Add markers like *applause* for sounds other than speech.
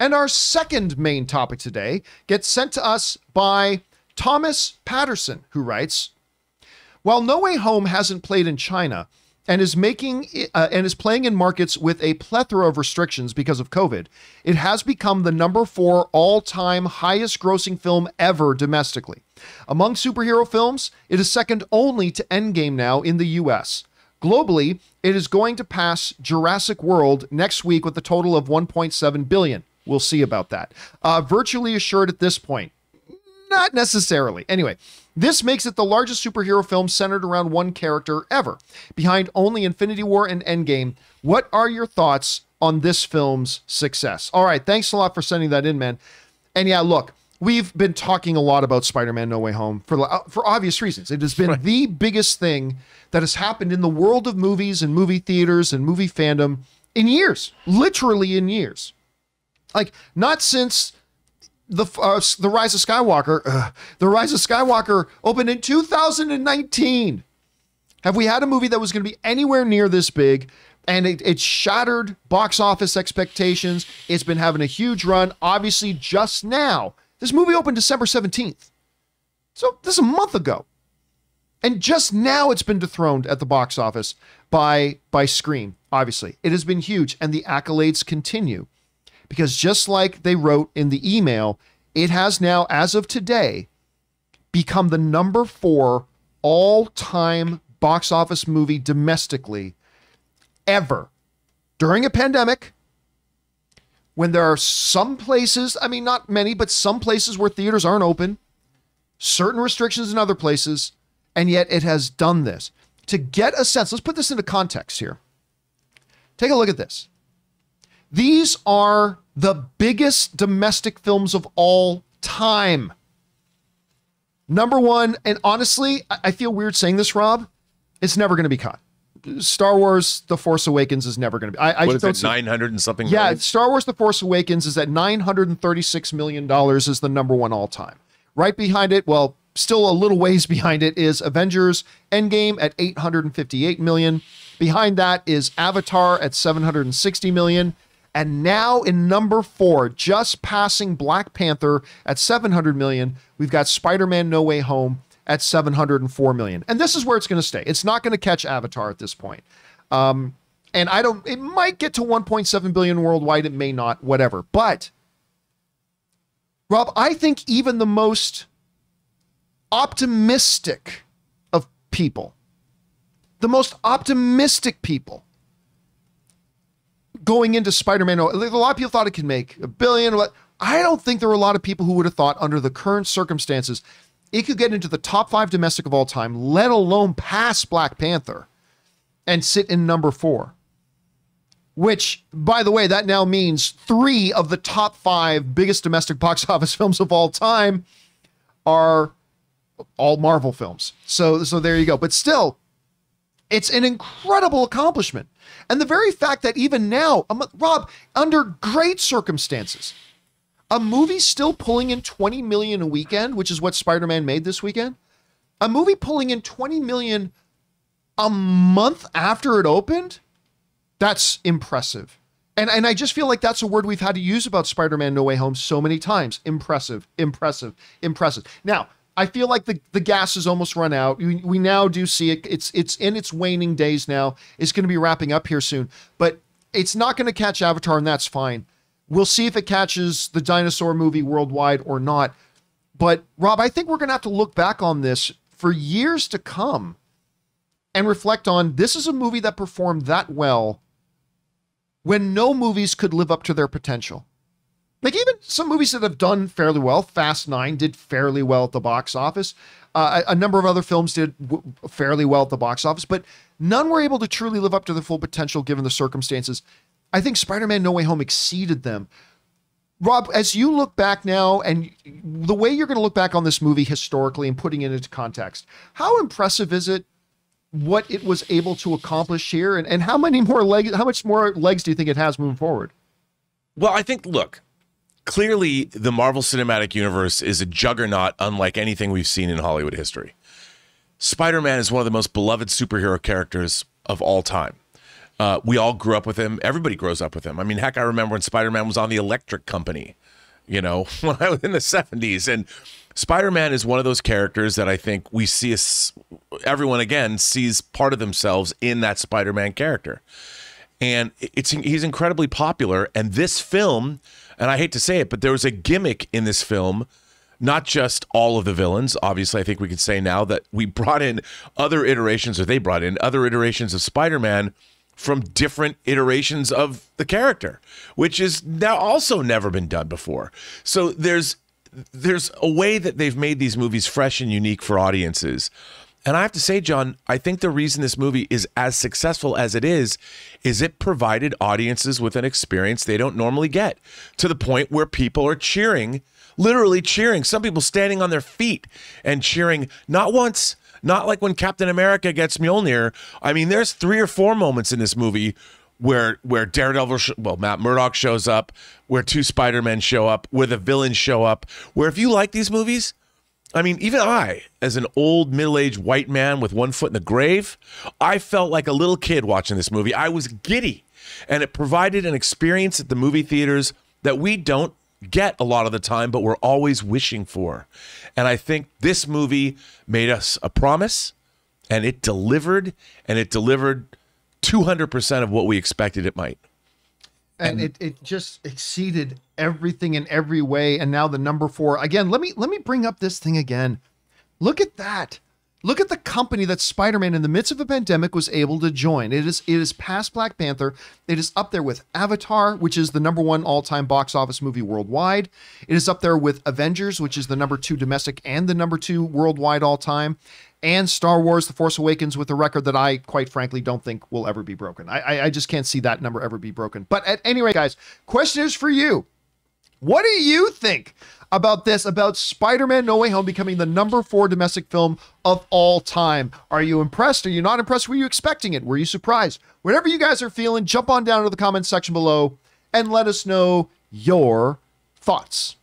And our second main topic today gets sent to us by Thomas Paterson, who writes While No Way Home hasn't played in China, and is making uh, and is playing in markets with a plethora of restrictions because of COVID. It has become the number 4 all-time highest grossing film ever domestically. Among superhero films, it is second only to Endgame now in the US. Globally, it is going to pass Jurassic World next week with a total of 1.7 billion. We'll see about that. Uh, virtually assured at this point. Not necessarily. Anyway, this makes it the largest superhero film centered around one character ever, behind only Infinity War and Endgame. What are your thoughts on this film's success? All right, thanks a lot for sending that in, man. And yeah, look, we've been talking a lot about Spider-Man No Way Home for uh, for obvious reasons. It has been right. the biggest thing that has happened in the world of movies and movie theaters and movie fandom in years, literally in years. Like not since the uh, the Rise of Skywalker, uh, the Rise of Skywalker opened in 2019. Have we had a movie that was going to be anywhere near this big? And it, it shattered box office expectations. It's been having a huge run. Obviously, just now, this movie opened December 17th. So this is a month ago. And just now it's been dethroned at the box office by by Scream, obviously. It has been huge and the accolades continue because just like they wrote in the email, it has now, as of today, become the number four all time box office movie domestically ever during a pandemic. When there are some places, I mean, not many, but some places where theaters aren't open, certain restrictions in other places, and yet it has done this. To get a sense, let's put this into context here. Take a look at this. These are the biggest domestic films of all time. Number one, and honestly, I feel weird saying this, Rob. It's never going to be caught. Star Wars: The Force Awakens is never going to be. I, what I is it? Nine hundred and something. Yeah, million? Star Wars: The Force Awakens is at nine hundred and thirty-six million dollars. Is the number one all time. Right behind it, well, still a little ways behind it, is Avengers: Endgame at eight hundred and fifty-eight million. Behind that is Avatar at seven hundred and sixty million. And now in number four, just passing Black Panther at 700 million, we've got Spider Man No Way Home at 704 million. And this is where it's going to stay. It's not going to catch Avatar at this point. Um, and I don't, it might get to 1.7 billion worldwide. It may not, whatever. But, Rob, I think even the most optimistic of people, the most optimistic people, going into Spider-Man, a lot of people thought it could make a billion. I don't think there were a lot of people who would have thought, under the current circumstances, it could get into the top five domestic of all time, let alone pass Black Panther and sit in number four. Which, by the way, that now means three of the top five biggest domestic box *laughs* office films of all time are all Marvel films. So, so there you go. But still, it's an incredible accomplishment. And the very fact that even now, um, Rob, under great circumstances, a movie still pulling in 20 million a weekend, which is what Spider-Man made this weekend, a movie pulling in 20 million a month after it opened, that's impressive. And, and I just feel like that's a word we've had to use about Spider-Man No Way Home so many times. Impressive, impressive, impressive. Now, I feel like the, the gas has almost run out. We, we now do see it. It's it's in its waning days now. It's going to be wrapping up here soon, but it's not going to catch Avatar, and that's fine. We'll see if it catches the dinosaur movie worldwide or not. But Rob, I think we're going to have to look back on this for years to come and reflect on this is a movie that performed that well when no movies could live up to their potential. Like even some movies that have done fairly well, Fast Nine did fairly well at the box office. Uh, a, number of other films did fairly well at the box office, but none were able to truly live up to their full potential given the circumstances. I think Spider-Man: No Way Home exceeded them. Rob, as you look back now, and the way you're going to look back on this movie historically and putting it into context, how impressive is it what it was able to accomplish here, and, and how many more legs? How much more legs do you think it has moving forward? Well, I think look, clearly the Marvel Cinematic Universe is a juggernaut unlike anything we've seen in Hollywood history. Spider Man is one of the most beloved superhero characters of all time. Uh, we all grew up with him. Everybody grows up with him. I mean, heck, I remember when Spider Man was on the Electric Company, you know, *laughs* when I was in the 70s. And Spider Man is one of those characters that I think we see, everyone again sees part of themselves in that Spider Man character. And it's he's incredibly popular. And this film, and I hate to say it, but there was a gimmick in this film not just all of the villains. Obviously, I think we could say now that we *laughs* brought in other iterations, or they brought in other iterations of Spider Man from different iterations of the character, which is now also never been done before. So there's there's a way that they've made these movies fresh and unique for audiences. And I have to say, John, I think the reason this movie is as successful as it is, is it provided audiences with an experience they don't normally get to the point where people are cheering literally cheering. Some people standing on their feet and cheering, not once, not like when Captain America gets Mjolnir. I mean, there's three or four moments in this movie where where Daredevil, well, Matt Murdock shows up, where two Spider Men show up, where the villains show up. Where if you like these movies, I mean, even I, as an old middle aged white man with one foot in the grave, I felt like a little kid watching this movie. I was giddy, and it provided an experience at the movie theaters that we don't get a lot of the time, but we're always wishing for. And I think this movie made us a promise and it delivered, and it delivered 200% of what we expected it might. And, it, it just exceeded everything in every way. And now the number four again. Let me let me bring up this thing again. Look at that. Look at the company that Spider-Man in the midst of a pandemic was able to join. It is it is past Black Panther. It is up there with Avatar, which is the number one all-time box office movie worldwide. It is up there with Avengers, which is the number two domestic and the number two worldwide all-time. And Star Wars: The Force Awakens with a record that I, quite frankly, don't think will ever be broken. I, I, I just can't see that number ever be broken. But at any rate, guys, question is for you. What do you think about this, about Spider Man No Way Home becoming the number four domestic film of all time? Are you impressed? Are you not impressed? Were you expecting it? Were you surprised? Whatever you guys are feeling, jump on down to the comments section below and let us know your thoughts.